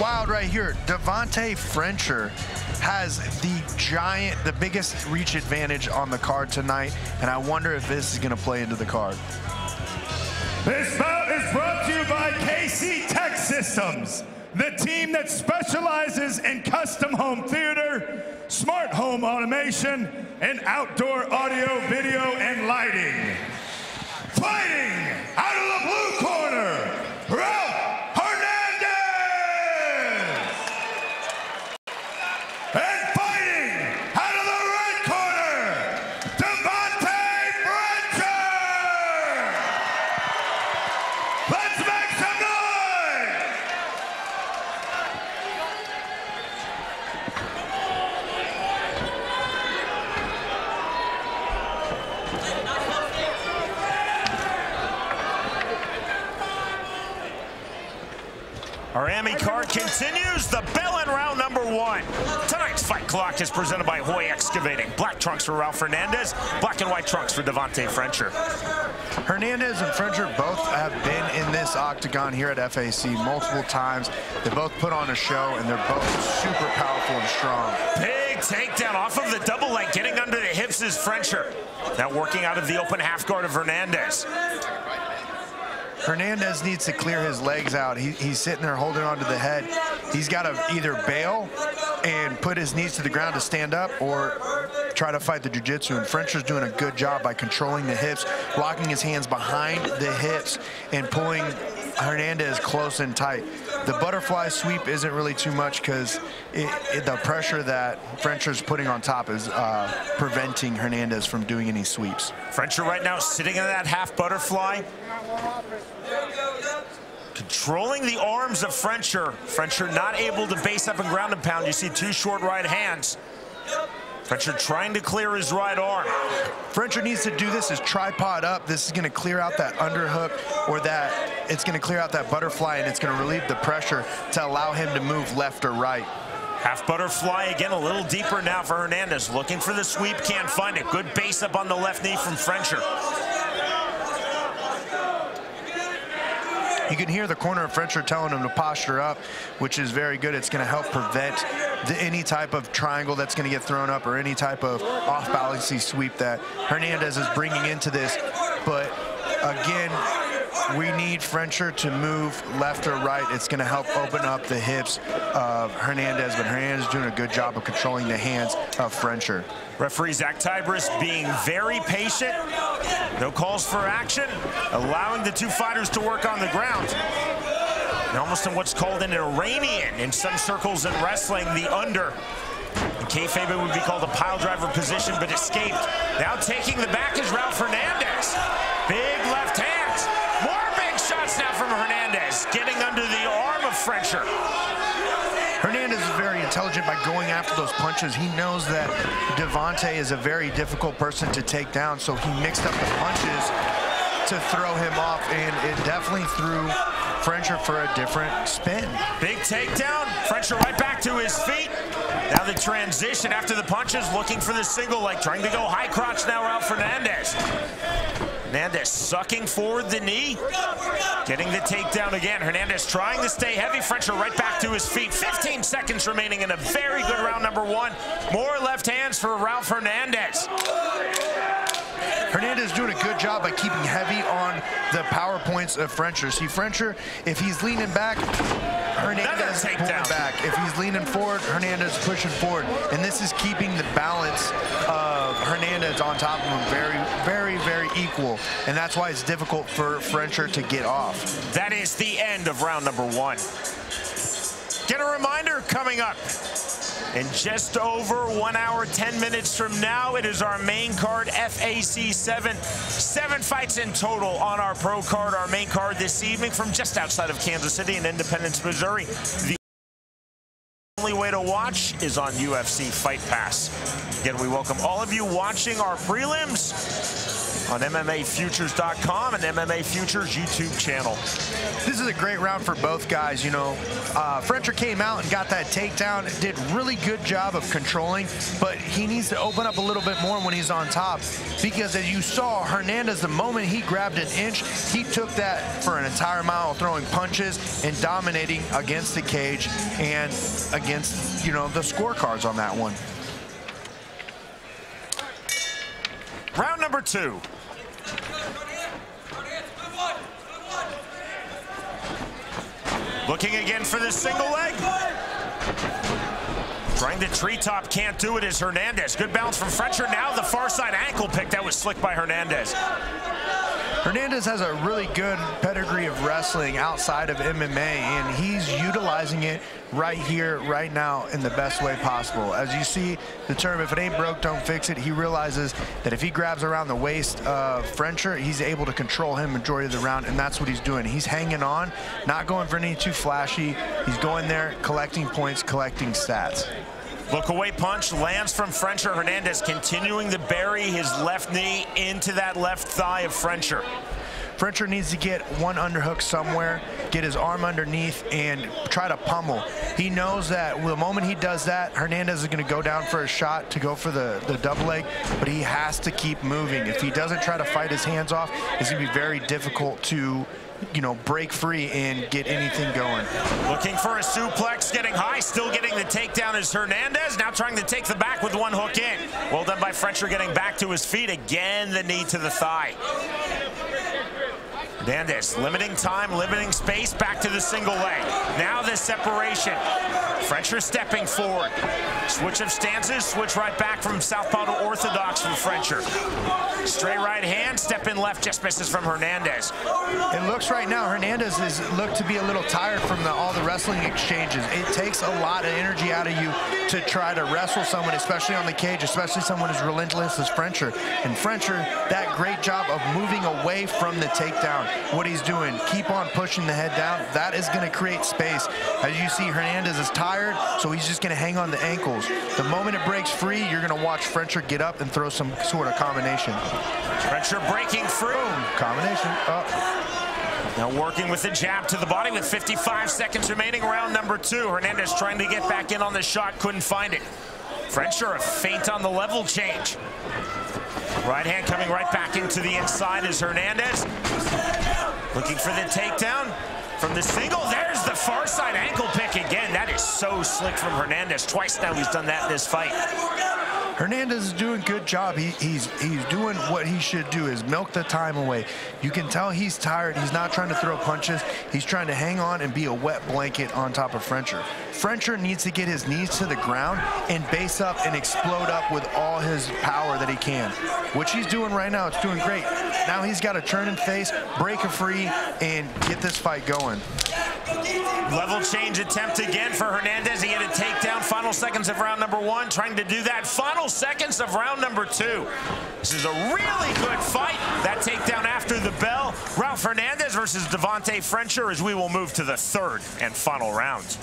wild right here. DeVante Frencher has the giant, the biggest reach advantage on the card tonight, and I wonder if this is going to play into the card. This bout is brought to you by KC Tech Systems, the team that specializes in custom home theater, smart home automation, and outdoor audio, video, and lighting. Fighting out of the blue corner, Ralph Hernandez! And fighting out of the red corner, DeVante Frencher! Let's make some noise! Our Emmy card continues. The bell in round number one. Tonight's fight clock is presented by Hoy Excavating. Black trunks for Ralph Fernandez, black and white trunks for DeVante Frencher. Hernandez and Frencher both have been in this octagon here at FAC multiple times. They both put on a show, and they're both super powerful and strong. Big takedown off of the double leg, getting under the hips is Frencher. Now working out of the open half guard of Hernandez. Hernandez needs to clear his legs out. He, he's sitting there holding onto the head. He's got to either bail and put his knees to the ground to stand up or try to fight the jiu-jitsu. And Frencher's doing a good job by controlling the hips, locking his hands behind the hips, and pulling Hernandez close and tight. The butterfly sweep isn't really too much because the pressure that Frencher's putting on top is uh, preventing Hernandez from doing any sweeps. Frencher right now sitting in that half butterfly. Controlling the arms of Frencher. Frencher not able to base up and ground and pound. You see two short right hands. Frencher trying to clear his right arm. Frencher needs to do this as tripod up. This is going to clear out that underhook or that it's going to clear out that butterfly and it's going to relieve the pressure to allow him to move left or right. Half butterfly again, a little deeper now for Hernandez. Looking for the sweep, can't find it. Good base up on the left knee from Frencher. You can hear the corner of Frencher telling him to posture up, which is very good. It's going to help prevent any type of triangle that's going to get thrown up or any type of off-balancing sweep that Hernandez is bringing into this. But again, we need Frencher to move left or right. It's going to help open up the hips of Hernandez, but Hernandez is doing a good job of controlling the hands of Frencher. Referee Zach Tybris being very patient. No calls for action, allowing the two fighters to work on the ground. And almost in what's called an Iranian in some circles in wrestling, the under. In kayfabe, would be called a pile driver position, but escaped. Now taking the back is Ralph Hernandez. Big left hands. More big shots now from Hernandez, getting under the arm of Frencher. Hernandez is very intelligent by going after those punches. He knows that DeVante is a very difficult person to take down, so he mixed up the punches to throw him off, and it definitely threw Frencher for a different spin. Big takedown. Frencher right back to his feet. Now the transition after the punches, looking for the single leg, trying to go high crotch now, Ralph Fernandez. Hernandez sucking forward the knee, getting the takedown again. Hernandez trying to stay heavy. Frencher right back to his feet. 15 seconds remaining in a very good round number one. More left hands for Ralph Hernandez. Is doing a good job by keeping heavy on the power points of Frencher. See, Frencher, if he's leaning back, Hernandez is pulling back. If he's leaning forward, Hernandez is pushing forward. And this is keeping the balance of Hernandez on top of him very, very, very equal. And that's why it's difficult for Frencher to get off. That is the end of round number one. Get a reminder coming up. In just over one hour, 10 minutes from now, it is our main card, FAC 7. Seven fights in total on our pro card, our main card this evening from just outside of Kansas City in Independence, Missouri. The only way to watch is on UFC Fight Pass. Again, we welcome all of you watching our prelims on MMAFutures.com and MMA Futures YouTube channel. This is a great round for both guys. You know, uh, Frencher came out and got that takedown, did really good job of controlling, but he needs to open up a little bit more when he's on top because as you saw, Hernandez, the moment he grabbed an inch, he took that for an entire mile, throwing punches and dominating against the cage and against, you know, the scorecards on that one. Round number two. Looking again for the single leg. Trying the treetop, can't do it is Hernandez. Good bounce from Frencher. Now the far side ankle pick. That was slick by Hernandez. Hernandez has a really good pedigree of wrestling outside of MMA, and he's utilizing it right here, right now, in the best way possible. As you see, the term, if it ain't broke, don't fix it. He realizes that if he grabs around the waist of Frencher, he's able to control him majority of the round, and that's what he's doing. He's hanging on, not going for any too flashy. He's going there, collecting points, collecting stats. Look away punch lands from Frencher. Hernandez continuing to bury his left knee into that left thigh of Frencher. Frencher needs to get one underhook somewhere, get his arm underneath, and try to pummel. He knows that the moment he does that, Hernandez is going to go down for a shot to go for the, the double leg, but he has to keep moving. If he doesn't try to fight his hands off, it's going to be very difficult to you know, break free and get anything going. Looking for a suplex, getting high, still getting the takedown is Hernandez. Now trying to take the back with one hook in. Well done by Frencher getting back to his feet. Again, the knee to the thigh. Hernandez limiting time, limiting space, back to the single leg. Now the separation. Frencher stepping forward. Switch of stances, switch right back from southpaw to orthodox from Frencher. Straight right hand, step in left, just misses from Hernandez. It looks right now, Hernandez has looked to be a little tired from the, all the wrestling exchanges. It takes a lot of energy out of you to try to wrestle someone, especially on the cage, especially someone as relentless as Frencher. And Frencher, that great job of moving away from the takedown. What he's doing, keep on pushing the head down. That is going to create space. As you see, Hernandez is tired, so he's just going to hang on the ankles. The moment it breaks free, you're going to watch Frencher get up and throw some sort of combination. Frencher breaking through. Combination. Oh. Now working with the jab to the body with 55 seconds remaining, round number two. Hernandez trying to get back in on the shot, couldn't find it. Frencher a feint on the level change. Right hand coming right back into the inside is Hernandez. Looking for the takedown from the single. There's the far side ankle pick again. That is so slick from Hernandez. Twice now he's done that in this fight. Hernandez is doing a good job. He, he's he's doing what he should do is milk the time away. You can tell he's tired. He's not trying to throw punches. He's trying to hang on and be a wet blanket on top of Frencher. Frencher needs to get his knees to the ground and base up and explode up with all his power that he can. Which he's doing right now. It's doing great. Now he's got to turn and face, break a free, and get this fight going. Level change attempt again for Hernandez. He had a takedown. Final seconds of round number one. Trying to do that. Final seconds of round number two. This is a really good fight. That takedown after the bell. Ralph Hernandez versus DeVante Frencher as we will move to the third and final round.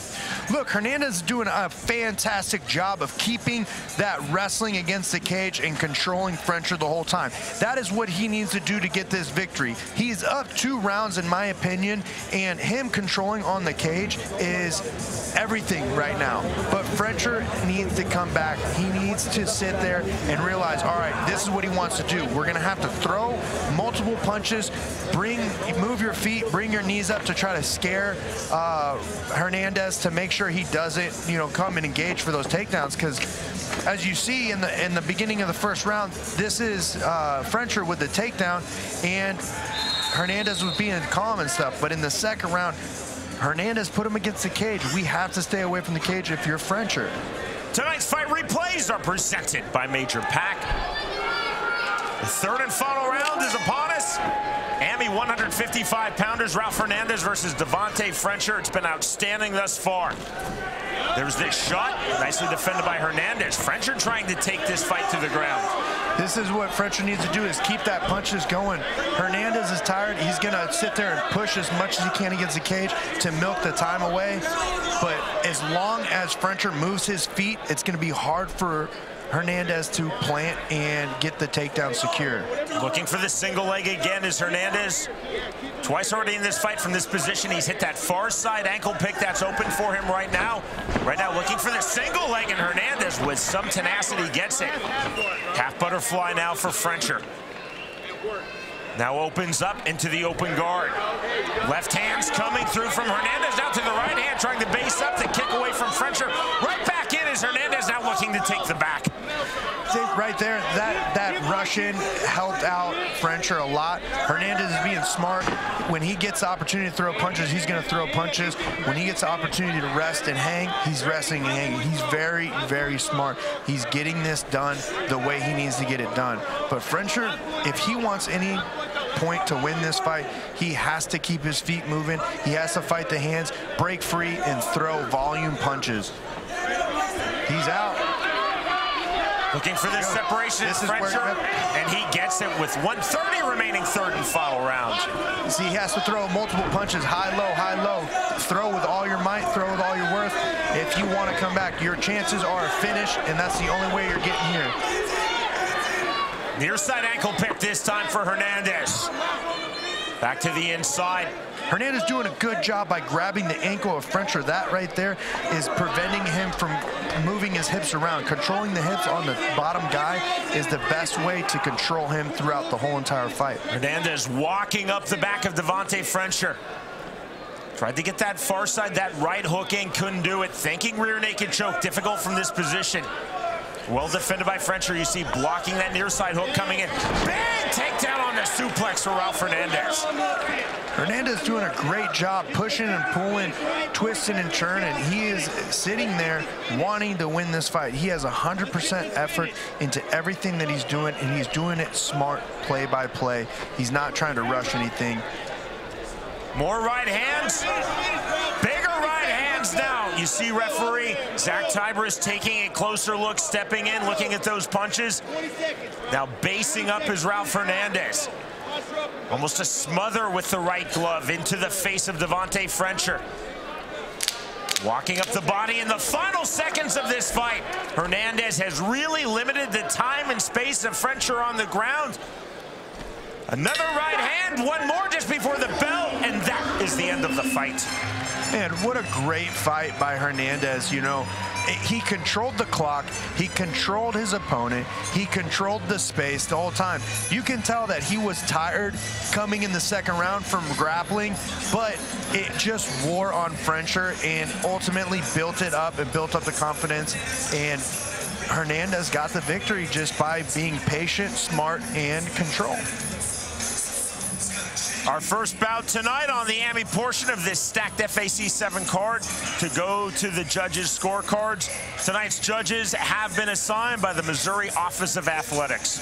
Look, Hernandez is doing a fantastic job of keeping that wrestling against the cage and controlling Frencher the whole time. That is what he needs to do to get this victory. He's up two rounds, in my opinion, and him controlling on the cage is everything right now. But Frencher needs to come back. He needs to sit there and realize, all right, this is what he wants to do. We're going to have to throw multiple punches, bring, move your feet, bring your knees up to try to scare uh, Hernandez to make sure he doesn't, you know, come and engage for those takedowns. Because as you see in the in the beginning of the first round, this is uh, Frencher with the takedown, and Hernandez was being calm and stuff. But in the second round, Hernandez put him against the cage. We have to stay away from the cage if you're Frencher. Tonight's fight replays are presented by Major Pack. The third and final round is upon us. AMI 155 pounders, Ralph Fernandez versus DeVante Frencher. It's been outstanding thus far. There's this shot, nicely defended by Hernandez. Frencher trying to take this fight to the ground. This is what Frencher needs to do is keep that punches going. Hernandez is tired. He's going to sit there and push as much as he can against the cage to milk the time away. But as long as Frencher moves his feet, it's going to be hard for Hernandez to plant and get the takedown secure. Looking for the single leg again is Hernandez. Twice already in this fight from this position. He's hit that far side ankle pick that's open for him right now. Right now looking for the single leg, and Hernandez with some tenacity gets it. Half butterfly now for Frencher. Now opens up into the open guard. Left hand's coming through from Hernandez out to the right hand, trying to base up the kick away from Frencher. Right is Hernandez now looking to take the back. Right there, that, that Russian helped out Frencher a lot. Hernandez is being smart. When he gets the opportunity to throw punches, he's going to throw punches. When he gets the opportunity to rest and hang, he's resting and hanging. He's very, very smart. He's getting this done the way he needs to get it done. But Frencher, if he wants any point to win this fight, he has to keep his feet moving. He has to fight the hands, break free, and throw volume punches. He's out. Looking for this separation this is Frencher, and he gets it with 130 remaining third and final round. See, he has to throw multiple punches, high, low, high, low. Throw with all your might, throw with all your worth. If you want to come back, your chances are a finish, and that's the only way you're getting here. Near side ankle pick this time for Hernandez. Back to the inside. Hernandez doing a good job by grabbing the ankle of Frencher. That right there is preventing him from moving his hips around. Controlling the hips on the bottom guy is the best way to control him throughout the whole entire fight. Hernandez walking up the back of DeVante Frencher. Tried to get that far side, that right hook in, couldn't do it. Thinking rear naked choke, difficult from this position. Well defended by Frencher. You see blocking that near side hook coming in. Big takedown on the suplex for Ralph Hernandez. Hernandez doing a great job pushing and pulling, twisting and turning. He is sitting there wanting to win this fight. He has 100% effort into everything that he's doing, and he's doing it smart, play by play. He's not trying to rush anything. More right hands. Bigger right hands now. You see referee Zach Tybris taking a closer look, stepping in, looking at those punches. Now basing up is Ralph Hernandez. Almost a smother with the right glove into the face of DeVante Frencher. Walking up the body in the final seconds of this fight. Hernandez has really limited the time and space of Frencher on the ground. Another right hand, one more just before the bell, and that is the end of the fight. Man, what a great fight by Hernandez, you know. He controlled the clock, he controlled his opponent, he controlled the space the whole time. You can tell that he was tired coming in the second round from grappling, but it just wore on Frencher and ultimately built it up and built up the confidence and Hernandez got the victory just by being patient, smart, and controlled. Our first bout tonight on the AMI portion of this stacked FAC 7 card to go to the judges' scorecards. Tonight's judges have been assigned by the Missouri Office of Athletics.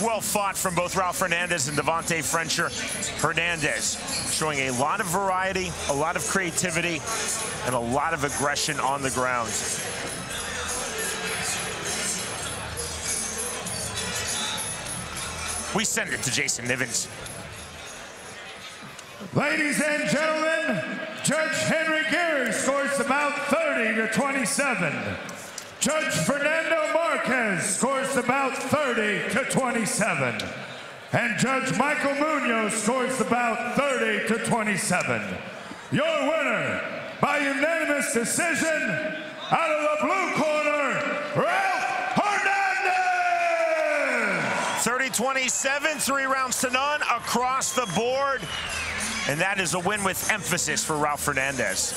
well fought from both Ralph Hernandez and DeVante Frencher. Hernandez showing a lot of variety, a lot of creativity, and a lot of aggression on the ground. We send it to Jason Nivens. Ladies and gentlemen, Judge Henry Geary scores the bout 30 to 27. Judge Fernando Marquez scores the bout 30 to 27. And Judge Michael Munoz scores the bout 30 to 27. Your winner by unanimous decision out of the blue corner, 30-27, three rounds to none across the board. And that is a win with emphasis for Ralph Fernandez.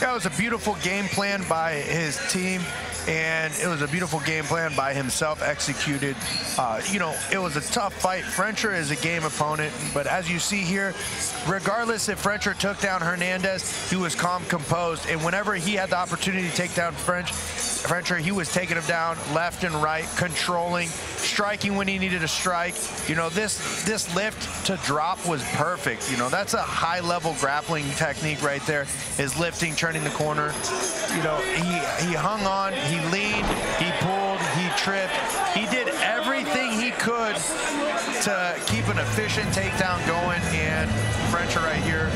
That was a beautiful game plan by his team and it was a beautiful game plan by himself executed. Uh, you know, it was a tough fight. Frencher is a game opponent, but as you see here, regardless if Frencher took down Hernandez, he was calm, composed, and whenever he had the opportunity to take down French, Frencher, he was taking him down left and right, controlling, striking when he needed to strike. You know, this this lift to drop was perfect. You know, that's a high-level grappling technique right there, is lifting, turning the corner. You know, he, he hung on, he leaned, he pulled, he tripped. He did everything he could to keep an efficient takedown going, and Frencher right here,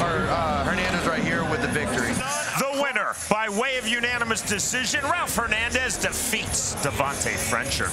or uh, Hernandez right here with the victory. The winner by way of unanimous decision, Ralph Hernandez defeats DeVante Frencher.